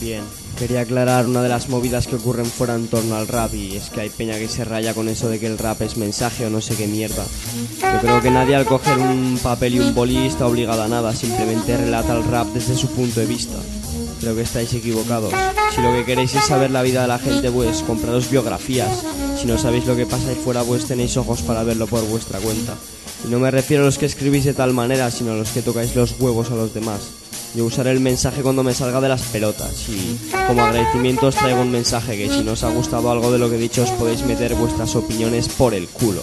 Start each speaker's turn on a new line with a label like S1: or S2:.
S1: Bien, quería aclarar una de las movidas que ocurren fuera en torno al rap y es que hay peña que se raya con eso de que el rap es mensaje o no sé qué mierda. Yo creo que nadie al coger un papel y un boli está obligado a nada, simplemente relata el rap desde su punto de vista. Creo que estáis equivocados. Si lo que queréis es saber la vida de la gente, pues compraros biografías. Si no sabéis lo que pasa ahí fuera, pues tenéis ojos para verlo por vuestra cuenta. Y no me refiero a los que escribís de tal manera, sino a los que tocáis los huevos a los demás. Yo usaré el mensaje cuando me salga de las pelotas y como agradecimiento os traigo un mensaje que si no os ha gustado algo de lo que he dicho os podéis meter vuestras opiniones por el culo.